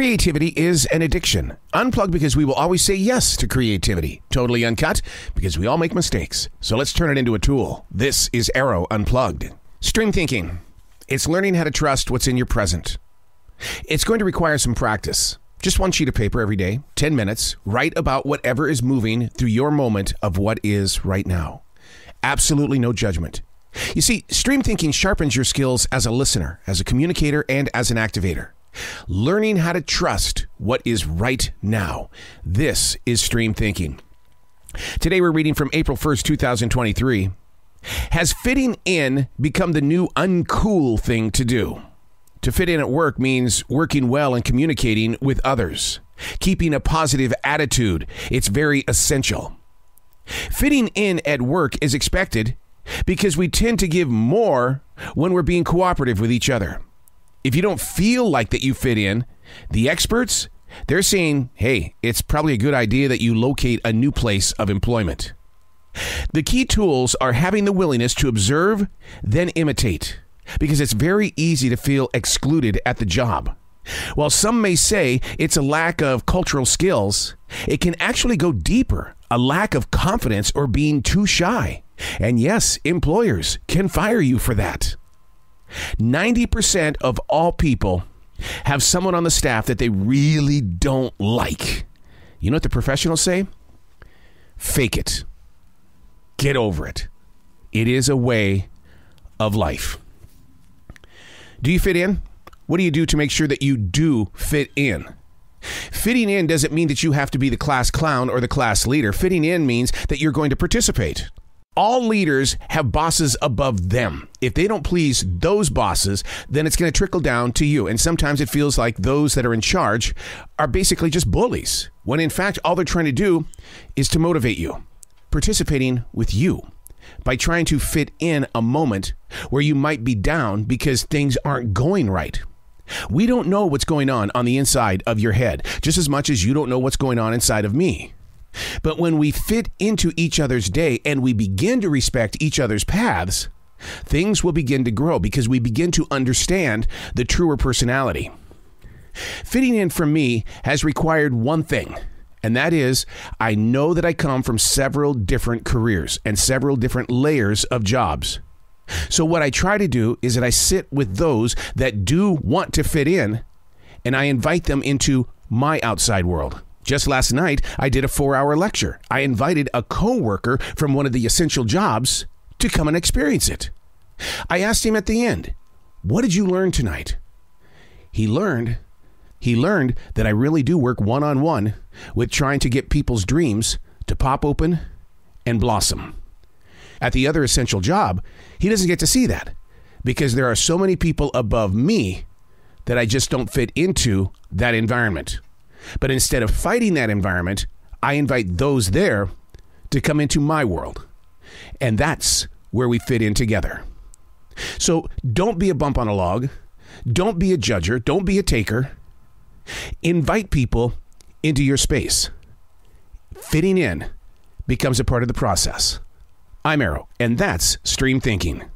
Creativity is an addiction. Unplug because we will always say yes to creativity. Totally uncut because we all make mistakes. So let's turn it into a tool. This is Arroe Unplugged. Stream thinking. It's learning how to trust what's in your present. It's going to require some practice. Just one sheet of paper every day, 10 minutes, write about whatever is moving through your moment of what is right now. Absolutely no judgment. You see, stream thinking sharpens your skills as a listener, as a communicator, and as an activator. Learning how to trust what is right now. This is stream thinking. Today we're reading from April 1st, 2023. Has fitting in become the new uncool thing to do? To fit in at work means working well and communicating with others, keeping a positive attitude. It's very essential. Fitting in at work is expected because we tend to give more when we're being cooperative with each other. If you don't feel like that you fit in, the experts, they're saying, hey, it's probably a good idea that you locate a new place of employment. The key tools are having the willingness to observe, then imitate because it's very easy to feel excluded at the job. While some may say it's a lack of cultural skills, it can actually go deeper a lack of confidence or being too shy. And yes, employers can fire you for that. 90% of all people have someone on the staff that they really don't like. You know what the professionals say? Fake it. Get over it. It is a way of life. Do you fit in? What do you do to make sure that you do fit in? Fitting in doesn't mean that you have to be the class clown or the class leader. Fitting in means that you're going to participate. All leaders have bosses above them. If they don't please those bosses, then it's going to trickle down to you. And sometimes it feels like those that are in charge are basically just bullies, when in fact, all they're trying to do is to motivate you, participating with you by trying to fit in a moment where you might be down because things aren't going right. We don't know what's going on on the inside of your head, just as much as you don't know what's going on inside of me. But when we fit into each other's day and we begin to respect each other's paths, things will begin to grow because we begin to understand the truer personality. Fitting in for me has required one thing and that is, I know that I come from several different careers and several different layers of jobs. So, what I try to do is that I sit with those that do want to fit in and I invite them into my outside world. Just last night, I did a four hour lecture. I invited a coworker from one of the essential jobs to come and experience it. I asked him at the end, What did you learn tonight? He learned he learned that I really do work one on one with trying to get people's dreams to pop open and blossom. At the other essential job, he doesn't get to see that because there are so many people above me that I just don't fit into that environment. But instead of fighting that environment, I invite those there to come into my world. And that's where we fit in together. So don't be a bump on a log. Don't be a judger. Don't be a taker. Invite people into your space. Fitting in becomes a part of the process. I'm Arroe, and that's Stream Thinking.